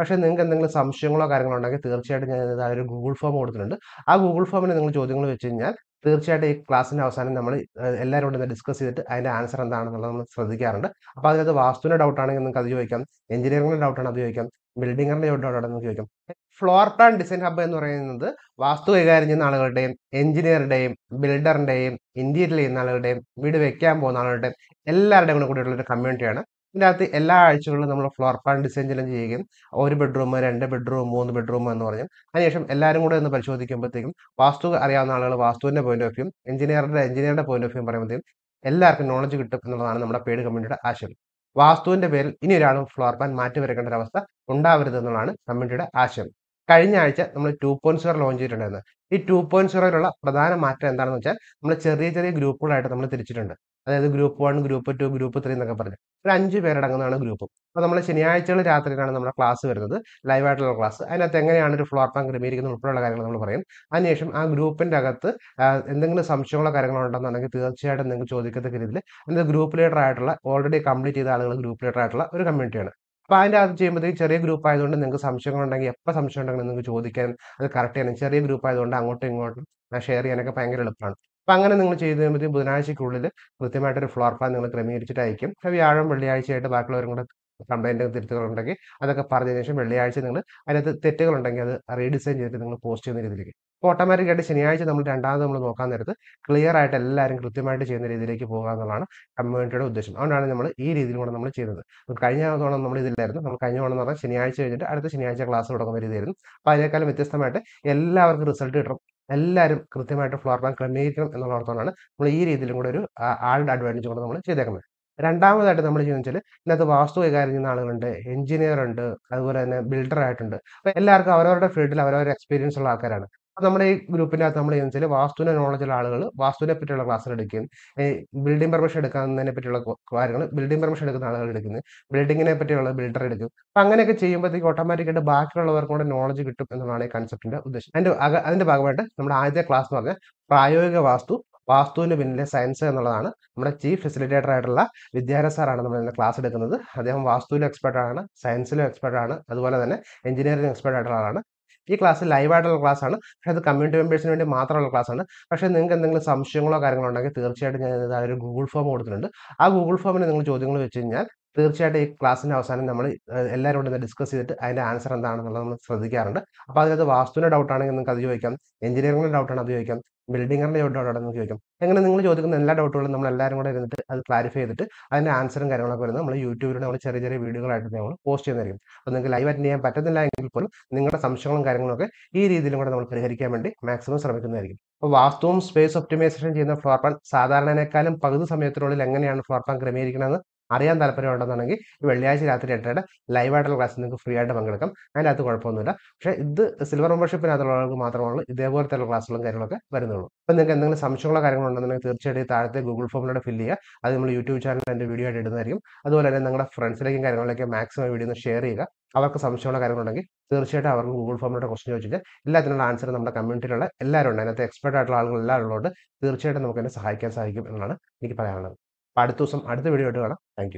പക്ഷേ നിങ്ങൾക്ക് എന്തെങ്കിലും സംശയങ്ങളോ കാര്യങ്ങളോ ഉണ്ടെങ്കിൽ തീർച്ചയായിട്ടും ഞാൻ ഇതിനകത്ത് ഒരു ഗൂഗിൾ ഫോം കൊടുത്തിട്ടുണ്ട്. ആ ഗൂഗിൾ ഫോമിൽ നിങ്ങൾ ചോദ്യങ്ങൾ വെച്ച് കഴിഞ്ഞാൽ തീർച്ചയായിട്ടും ഈ ക്ലാസ്സിന്റെ അവസാനം നമ്മൾ എല്ലാവരും കൂടെ ഡിസ്കസ് ചെയ്തിട്ട് അതിന്റെ ആൻസർ എന്താണെന്നുള്ളത് നമ്മൾ ശ്രദ്ധിക്കാറുണ്ട്. അപ്പോൾ അതിനകത്ത് വാസ്തുവിന്റെ ഡൗട്ട് ആണെങ്കിൽ നിങ്ങൾക്ക് അത് ചോദിക്കാം. എഞ്ചിനീയറിംഗിന്റെ ഡൗട്ട് ആണ് അത് ചോദിക്കാം. ബിൽഡിങ്ങിന്റെ ഡൗട്ട് ആണെന്ന് ചോദിക്കാം. ഫ്ലോർ പ്ലാൻ ഡിസൈൻ ഹബ്ബ് എന്ന് പറയുന്നത് വാസ്തു കൈകാര്യം ചെയ്യുന്ന ആളുകളുടെയും എഞ്ചിനീയറുടെയും ബിൽഡറിന്റെയും ഇന്റീരിയർ ചെയ്യുന്ന ആളുകളുടെയും വീട് വെക്കാൻ പോകുന്ന ആളുകളുടെയും എല്ലാവരുടെയും കൂടെ കൂടിയുള്ള ഒരു കമ്മ്യൂണിറ്റിയാണ് ഇതിനകത്ത് എല്ലാ ആഴ്ചകളിലും നമ്മൾ ഫ്ലോർ പ്ലാൻ ഡിസൈൻ ചെല്ലാം ചെയ്യുകയും ഒരു ബെഡ്റൂം രണ്ട് ബെഡ്റൂം മൂന്ന് ബെഡ്റൂം എന്ന് പറഞ്ഞു. അതിനുശേഷം എല്ലാവരും കൂടെ ഒന്ന് പരിശോധിക്കുമ്പോഴത്തേക്കും വാസ്തു അറിയാവുന്ന ആളുകൾ വാസ്തുവിന്റെ പോയിന്റ് ഓഫ് വ്യൂ എഞ്ചിനീയറുടെ എഞ്ചിനീയറുടെ പോയിന്റ് ഓഫ് വ്യൂ പറയുമ്പോഴത്തേക്കും എല്ലാവർക്കും നോളജ് കിട്ടും എന്നുള്ളതാണ് നമ്മുടെ പേഡ് കമ്മ്യൂണിറ്റിയുടെ ആശയം. വാസ്തുവിന്റെ പേരിൽ ഇനി ഒരാളും ഫ്ലോർ പ്ലാൻ മാറ്റി വരക്കേണ്ട ഒരവസ്ഥ ഉണ്ടാവരുത് എന്നുള്ളതാണ് കമ്മ്യൂണിറ്റിയുടെ ആശയം. കഴിഞ്ഞ ആഴ്ച നമ്മൾ ടു പോയിന്റ് സീറോ ലോഞ്ച് ചെയ്തിട്ടുണ്ടായിരുന്നു. ഈ ടു പോയിന്റ് സീറോയിലുള്ള പ്രധാന മാറ്റം എന്താണെന്ന് വെച്ചാൽ നമ്മൾ ചെറിയ ചെറിയ ഗ്രൂപ്പുകളായിട്ട് നമ്മൾ തിരിച്ചിട്ടുണ്ട്. അതായത് group one group two group three എന്നൊക്കെ പറഞ്ഞ്. ഒരു അഞ്ച് പേരടങ്ങുന്നതാണ് ഗ്രൂപ്പ്. അപ്പോൾ നമ്മൾ ശനിയാഴ്ചകൾ രാത്രിയിലാണ് നമ്മുടെ ക്ലാസ് വരുന്നത്. ലൈവായിട്ടുള്ള ക്ലാസ്. അതിനകത്ത് എങ്ങനെയാണ് ഒരു ഫ്ലോർ പ്ലാൻ ക്രമീകരിക്കുന്നത് ഉൾപ്പെടെയുള്ള കാര്യങ്ങൾ നമ്മൾ പറയും. അതിനുശേഷം ആ ഗ്രൂപ്പിന്റെ അകത്ത് എന്തെങ്കിലും സംശയങ്ങളോ കാര്യങ്ങളോ ഉണ്ടെന്നുണ്ടെങ്കിൽ തീർച്ചയായിട്ടും നിങ്ങൾ ചോദിക്കത്തക്ക രീതിയിൽ അതിന്റെ ഗ്രൂപ്പ് ലീഡർ ആയിട്ടുള്ള ഓൾറെഡി കംപ്ലീറ്റ് ചെയ്ത ആളുകൾ ഗ്രൂപ്പ് ലീഡർ ആയിട്ടുള്ള ഒരു കമ്മ്യൂണിറ്റിയാണ് അപ്പോൾ അതിന്റെ അകത്ത് ചെയ്യുമ്പോഴത്തേക്ക് ചെറിയ ഗ്രൂപ്പ് ആയതുകൊണ്ട് നിങ്ങൾക്ക് സംശയങ്ങളുണ്ടെങ്കിൽ എപ്പോൾ സംശയം ഉണ്ടെങ്കിൽ നിങ്ങൾക്ക് ചോദിക്കാൻ അത് കറക്റ്റ് ചെയ്യാനും ചെറിയ ഗ്രൂപ്പ് ആയതുകൊണ്ട് അങ്ങോട്ടും ഇങ്ങോട്ടും ഷെയർ ചെയ്യാനൊക്കെ ഭയങ്കര എളുപ്പമാണ്. അപ്പോൾ അങ്ങനെ നിങ്ങൾ ചെയ്ത് കഴിയുമ്പോഴത്തേക്കും ബുധനാഴ്ചയ്ക്കുള്ളിൽ കൃത്യമായിട്ടൊരു ഫ്ലോർ പ്ലാൻ നിങ്ങൾ ക്രമീകരിച്ചിട്ട് അയക്കും വ്യാഴം വെള്ളിയാഴ്ചയായിട്ട് ബാക്കിയുള്ളവരും കൂടെ കംപ്ലൈന്റ് തിരുത്തുകളുണ്ടെങ്കിൽ അതൊക്കെ പറഞ്ഞതിന് ശേഷം വെള്ളിയാഴ്ച നിങ്ങൾ അതിനകത്ത് തെറ്റുകളുണ്ടെങ്കിൽ അത് റീഡിസൈൻ ചെയ്തിട്ട് നിങ്ങൾ പോസ്റ്റ് ചെയ്യുന്ന രീതിയിലേക്ക്. അപ്പോൾ ഓട്ടോമാറ്റിക്കായിട്ട് ശനിയാഴ്ച നമ്മൾ രണ്ടാമത് നമ്മൾ നോക്കാൻ നേരത്ത് ക്ലിയർ ആയിട്ട് എല്ലാവരും കൃത്യമായിട്ട് ചെയ്യുന്ന രീതിയിലേക്ക് പോകുക എന്നുള്ളതാണ് കമ്മ്യൂണിറ്റിയുടെ ഉദ്ദേശം. അതുകൊണ്ടാണ് നമ്മൾ ഈ രീതിയിൽ കൂടെ നമ്മൾ ചെയ്യുന്നത്. കഴിഞ്ഞ തവണ നമ്മൾ ഇതില്ലായിരുന്നു. നമ്മൾ കഴിഞ്ഞ തവണ എന്ന് പറഞ്ഞാൽ ശനിയാഴ്ച കഴിഞ്ഞിട്ട് അടുത്ത ശനിയാഴ്ച ക്ലാസ് തുടങ്ങുന്ന രീതിയായിരുന്നു അപ്പോൾ അതിനേക്കാളും വ്യത്യസ്തമായിട്ട് എല്ലാവർക്കും റിസൾട്ട് കിട്ടണം എല്ലാവരും കൃത്യമായിട്ട് ഫ്ലോർ പ്ലാൻ ക്രമീകരിക്കണം എന്നുള്ള നമ്മൾ ഈ രീതിയിലും കൂടെ ഒരു ആൾഡ് അഡ്വാന്റേജ് കൂടെ നമ്മൾ ചെയ്തേക്കുന്നത്. രണ്ടാമതായിട്ട് നമ്മൾ ചെയ്യുന്നത് വെച്ചാൽ ഇതിനകത്ത് വാസ്തു കൈകാര്യം ചെയ്യുന്ന ആളുകളുണ്ട് എഞ്ചിനീയർ ഉണ്ട് അതുപോലെ തന്നെ ബിൽഡർ ആയിട്ടുണ്ട്. അപ്പോൾ എല്ലാവർക്കും അവരവരുടെ ഫീൽഡിൽ അവരവരുടെ എക്സ്പീരിയൻസ് ഉള്ള ആൾക്കാരാണ്. നമ്മുടെ ഈ ഗ്രൂപ്പിനകത്ത് നമ്മൾ ചെയ്യുന്നത് വെച്ചാൽ വാസ്തുവിനെ നോളജ് ഉള്ള ആളുകൾ വാസ്തുവിനെ പറ്റിയുള്ള ക്ലാസ്സുകൾ എടുക്കുകയും ബിൽഡിംഗ് പെർമിഷൻ എടുക്കുന്നതിനെ പറ്റിയുള്ള കാര്യങ്ങൾ ബിൽഡിംഗ് പെർമിഷൻ എടുക്കുന്ന ആളുകൾ എടുക്കുന്നത് ബിൽഡിങ്ങിനെ പറ്റിയുള്ള ബിൽഡർ എടുക്കും. അപ്പം അങ്ങനെയൊക്കെ ചെയ്യുമ്പോഴത്തേക്ക് ഓട്ടോമാറ്റിക്കായിട്ട് ബാക്കിയുള്ളവർക്കും കൂടെ നോളജ് കിട്ടും എന്നുള്ളതാണ് ഈ കൺസെപ്റ്റിന്റെ ഉദ്ദേശം. അതിന്റെ അതിന്റെ ഭാഗമായിട്ട് നമ്മുടെ ആദ്യത്തെ ക്ലാസ് എന്ന് പറഞ്ഞാൽ പ്രായോഗിക വാസ്തു വാസ്തുവിന് പിന്നിലെ സയൻസ് എന്നുള്ളതാണ് നമ്മുടെ ചീഫ് ഫെസിലിറ്റേറ്റർ ആയിട്ടുള്ള വിദ്യാരഥ സാറാണ് നമ്മൾ ഇന്ന് ക്ലാസ് എടുക്കുന്നത്. അദ്ദേഹം വാസ്തുവിലും എക്സ്പെർട്ടാണ് സയൻസിലും എക്സ്പെർട്ടാണ് അതുപോലെ തന്നെ എഞ്ചിനീയറിംഗ് എക്സ്പെർട്ട് ആയിട്ടുള്ള ആളാണ്. ഈ ക്ലാസ് ലൈവായിട്ടുള്ള ക്ലാസ് ആണ് പക്ഷേ അത് കമ്മ്യൂണിറ്റി മെമ്പേഴ്സിന് വേണ്ടി മാത്രമുള്ള ക്ലാസ് ആണ് പക്ഷേ നിങ്ങൾക്ക് എന്തെങ്കിലും സംശയങ്ങളോ കാര്യങ്ങളോ ഉണ്ടെങ്കിൽ തീർച്ചയായിട്ടും ഞാൻ ഇതിനകത്ത് ഒരു ഗൂഗിൾ ഫോം കൊടുത്തിട്ടുണ്ട്. ആ ഗൂഗിൾ ഫോമിൽ നിങ്ങൾ ചോദ്യങ്ങൾ വെച്ച് കഴിഞ്ഞാൽ തീർച്ചയായിട്ടും ഈ ക്ലാസ്സിന്റെ അവസാനം നമ്മൾ എല്ലാവരും കൂടെ ഡിസ്കസ് ചെയ്തിട്ട് അതിന്റെ ആൻസർ എന്താണെന്നുള്ളത് നമ്മൾ ശ്രദ്ധിക്കാറുണ്ട്. അപ്പോൾ അതിനകത്ത് വാസ്തുവിന്റെ ഡൗട്ട് ആണെങ്കിൽ നിങ്ങൾക്ക് അത് ചോദിക്കാം എഞ്ചിനീയറിംഗിന്റെ ഡൗട്ട് ആണ് അത് ചോദിക്കാം ബിൽഡിങ്ങിന്റെ ഡൗട്ട് ആണെന്ന് ചോദിക്കാം. അങ്ങനെ നിങ്ങൾ ചോദിക്കുന്ന എല്ലാ ഡൗട്ടുകളും നമ്മൾ എല്ലാവരും കൂടെ ഇരുന്നിട്ട് അത് ക്ലാരിഫൈ ചെയ്തിട്ട് അതിന്റെ ആൻസറും കാര്യങ്ങളൊക്കെ വരുന്നത് നമ്മൾ യൂട്യൂബിലൂടെ നമ്മൾ ചെറിയ ചെറിയ വീഡിയോകളായിട്ട് നമ്മൾ പോസ്റ്റ് ചെയ്യുന്നതായിരിക്കും. അപ്പോൾ നിങ്ങൾക്ക് ലൈവ് അറ്റൻഡ് ചെയ്യാൻ പറ്റുന്നില്ല എങ്കിൽ പോലും നിങ്ങളുടെ സംശയങ്ങളും കാര്യങ്ങളൊക്കെ ഈ രീതിയിലും കൂടെ നമ്മൾ പരിഹരിക്കാൻ വേണ്ടി മാക്സിമം ശ്രമിക്കുന്നതായിരിക്കും. അപ്പോൾ വാസ്തുവും സ്പേസ് ഒപ്റ്റിമൈസേഷൻ ചെയ്യുന്ന ഫ്ലോർ പ്ലാൻ സാധാരണനേക്കാളും പകുതി സമയത്തിനുള്ളിൽ എങ്ങനെയാണ് ഫ്ലോർ പ്ലാൻ ക്രമീകരിക്കണമെന്ന് അറിയാൻ താല്പര്യമുണ്ടെന്നുണ്ടെങ്കിൽ ഈ വെള്ളിയാഴ്ച രാത്രി എട്ടരയുടെ ലൈവായിട്ടുള്ള ക്ലാസ് നിങ്ങൾക്ക് ഫ്രീ ആയിട്ട് പങ്കെടുക്കാം. അതിന്റെ അകത്ത് കുഴപ്പമൊന്നുമില്ല. പക്ഷേ ഇത് സിൽവർ മെമ്പർഷിപ്പിനകത്തുള്ളവർക്ക് മാത്രമാണ് ഇതേപോലത്തെ ക്ലാസ്സുകളും കാര്യങ്ങളൊക്കെ വരുന്നുള്ളൂ. അപ്പോൾ നിങ്ങൾക്ക് എന്തെങ്കിലും സംശയങ്ങളോ കാര്യങ്ങളോ ഉണ്ടെന്നുണ്ടെങ്കിൽ തീർച്ചയായിട്ടും താഴത്തെ ഗൂഗിൾ ഫോമിലൂടെ ഫില്ല് ചെയ്യുക. അത് നമ്മൾ യൂട്യൂബ് ചാനലിൽ എന്റെ വീഡിയോ ആയിട്ട് ഇടുന്നതായിരിക്കും. അതുപോലെ തന്നെ നിങ്ങളുടെ ഫ്രണ്ട്സിലേക്കും കാര്യങ്ങളിലേക്കും മാക്സിമം വീഡിയോ ഷെയർ ചെയ്യുക. അവർക്ക് സംശയമുള്ള കാര്യങ്ങളുണ്ടെങ്കിൽ തീർച്ചയായിട്ടും അവർക്ക് ഗൂഗിൾ ഫോമിലൂടെ ക്വസ്റ്റൻ ചോദിച്ചിട്ട് എല്ലാത്തിനുള്ള ആൻസർ നമ്മുടെ കമ്മ്യൂണിറ്റിയിലുള്ള എല്ലാവരും ഉണ്ട്. അതിനകത്ത് എക്സ്പെർട്ട് ആയിട്ടുള്ള ആളുകൾ എല്ലാവരും ഉള്ളതുകൊണ്ട് തീർച്ചയായിട്ടും നമുക്ക് എന്നെ സഹായിക്കാൻ സാധിക്കും എന്നാണ് എനിക്ക് പറയാനുള്ളത്. അപ്പോൾ അടുത്ത ദിവസം അടുത്ത വീഡിയോ ആയിട്ട് കാണാം. താങ്ക്